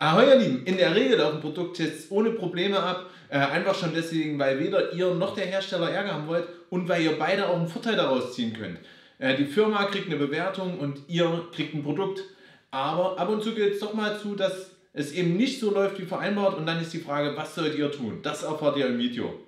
Ahoi ihr Lieben, in der Regel laufen Produkttests ohne Probleme ab. Äh, einfach schon deswegen, weil weder ihr noch der Hersteller Ärger haben wollt und weil ihr beide auch einen Vorteil daraus ziehen könnt. Äh, die Firma kriegt eine Bewertung und ihr kriegt ein Produkt. Aber ab und zu geht es doch mal zu, dass es eben nicht so läuft wie vereinbart und dann ist die Frage, was sollt ihr tun? Das erfahrt ihr im Video.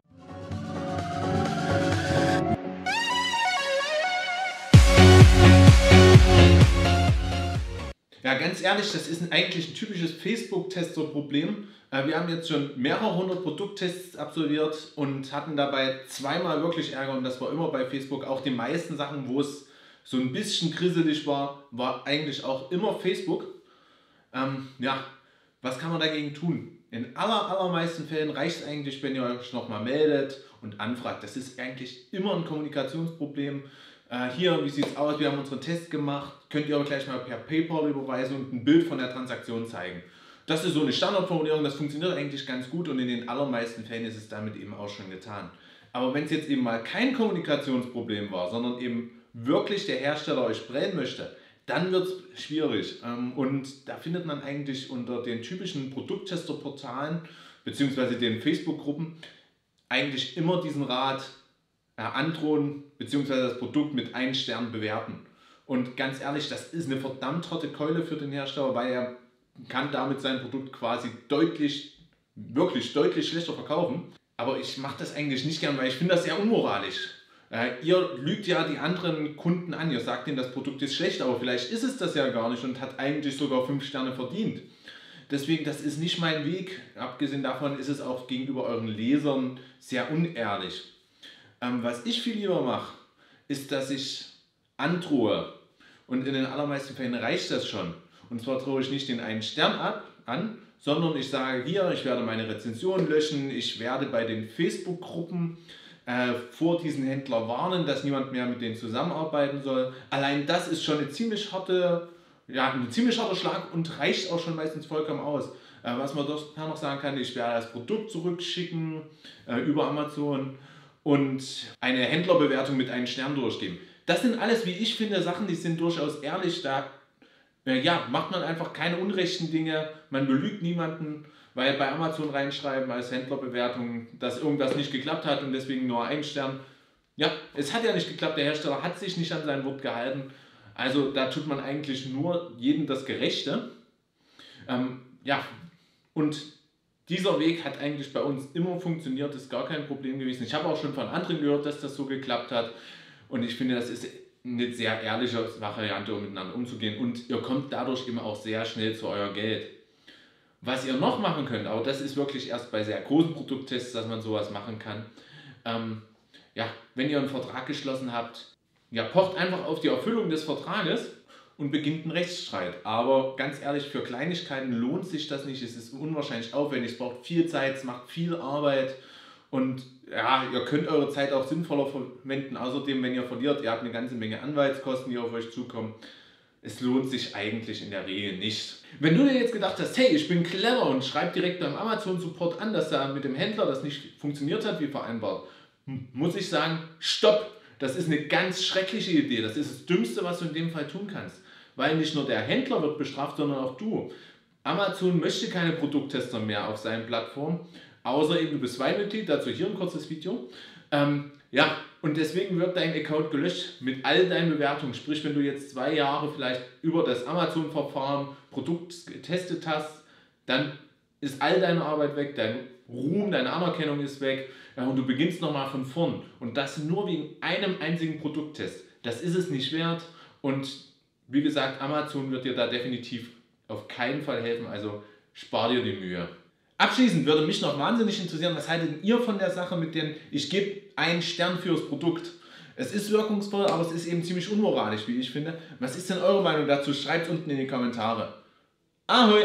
Ja, ganz ehrlich, das ist eigentlich ein typisches Facebook-Tester-Problem. Äh, wir haben jetzt schon mehrere hundert Produkttests absolviert und hatten dabei zweimal wirklich Ärger und das war immer bei Facebook. Auch die meisten Sachen, wo es so ein bisschen grisselig war, war eigentlich auch immer Facebook. Ähm, ja, was kann man dagegen tun? In aller, allermeisten Fällen reicht es eigentlich, wenn ihr euch nochmal meldet und anfragt. Das ist eigentlich immer ein Kommunikationsproblem. Äh, hier, wie sieht es aus? Wir haben unseren Test gemacht. Könnt ihr aber gleich mal per PayPal überweisen und ein Bild von der Transaktion zeigen. Das ist so eine Standardformulierung, das funktioniert eigentlich ganz gut und in den allermeisten Fällen ist es damit eben auch schon getan. Aber wenn es jetzt eben mal kein Kommunikationsproblem war, sondern eben wirklich der Hersteller euch brennen möchte, dann wird es schwierig. Ähm, und da findet man eigentlich unter den typischen Produkttesterportalen bzw. den Facebook-Gruppen eigentlich immer diesen Rat, androhen bzw. das Produkt mit einem Stern bewerten. Und ganz ehrlich, das ist eine verdammt harte Keule für den Hersteller, weil er kann damit sein Produkt quasi deutlich, wirklich deutlich schlechter verkaufen. Aber ich mache das eigentlich nicht gern, weil ich finde das sehr unmoralisch. Äh, ihr lügt ja die anderen Kunden an, ihr sagt ihnen, das Produkt ist schlecht, aber vielleicht ist es das ja gar nicht und hat eigentlich sogar 5 Sterne verdient. Deswegen, das ist nicht mein Weg. Abgesehen davon ist es auch gegenüber euren Lesern sehr unehrlich. Ähm, was ich viel lieber mache, ist, dass ich androhe. Und in den allermeisten Fällen reicht das schon. Und zwar drohe ich nicht den einen Stern ab, an, sondern ich sage hier, ich werde meine Rezension löschen, ich werde bei den Facebook-Gruppen äh, vor diesen Händler warnen, dass niemand mehr mit denen zusammenarbeiten soll. Allein das ist schon eine ziemlich harte, ja, ein ziemlich harter Schlag und reicht auch schon meistens vollkommen aus. Äh, was man doch noch sagen kann, ich werde das Produkt zurückschicken äh, über Amazon und eine Händlerbewertung mit einem Stern durchgeben. Das sind alles, wie ich finde, Sachen, die sind durchaus ehrlich. Da äh, ja, macht man einfach keine unrechten Dinge, man belügt niemanden, weil bei Amazon reinschreiben als Händlerbewertung, dass irgendwas nicht geklappt hat und deswegen nur ein Stern. Ja, es hat ja nicht geklappt, der Hersteller hat sich nicht an sein Wort gehalten. Also da tut man eigentlich nur jedem das Gerechte. Ähm, ja, und dieser Weg hat eigentlich bei uns immer funktioniert, ist gar kein Problem gewesen. Ich habe auch schon von anderen gehört, dass das so geklappt hat. Und ich finde, das ist eine sehr ehrliche Variante, um miteinander umzugehen. Und ihr kommt dadurch immer auch sehr schnell zu euer Geld. Was ihr noch machen könnt, aber das ist wirklich erst bei sehr großen Produkttests, dass man sowas machen kann. Ähm, ja, wenn ihr einen Vertrag geschlossen habt, ja, pocht einfach auf die Erfüllung des Vertrages und beginnt ein Rechtsstreit. Aber ganz ehrlich, für Kleinigkeiten lohnt sich das nicht. Es ist unwahrscheinlich aufwendig, es braucht viel Zeit, es macht viel Arbeit und ja, ihr könnt eure Zeit auch sinnvoller verwenden. Außerdem, wenn ihr verliert, ihr habt eine ganze Menge Anwaltskosten, die auf euch zukommen. Es lohnt sich eigentlich in der Regel nicht. Wenn du dir jetzt gedacht hast, hey, ich bin clever und schreib direkt beim Amazon Support an, dass da mit dem Händler das nicht funktioniert hat wie vereinbart, muss ich sagen, stopp. Das ist eine ganz schreckliche Idee. Das ist das Dümmste, was du in dem Fall tun kannst weil nicht nur der Händler wird bestraft, sondern auch du. Amazon möchte keine Produkttester mehr auf seinen Plattformen, außer eben du bist Weinmitglied, dazu hier ein kurzes Video. Ähm, ja, und deswegen wird dein Account gelöscht mit all deinen Bewertungen. Sprich, wenn du jetzt zwei Jahre vielleicht über das Amazon-Verfahren Produkt getestet hast, dann ist all deine Arbeit weg, dein Ruhm, deine Anerkennung ist weg ja, und du beginnst nochmal von vorn. Und das nur wegen einem einzigen Produkttest. Das ist es nicht wert und wie gesagt, Amazon wird dir da definitiv auf keinen Fall helfen, also spar dir die Mühe. Abschließend würde mich noch wahnsinnig interessieren, was haltet ihr von der Sache mit den, ich gebe einen Stern fürs Produkt. Es ist wirkungsvoll, aber es ist eben ziemlich unmoralisch, wie ich finde. Was ist denn eure Meinung dazu? Schreibt unten in die Kommentare. Ahoi!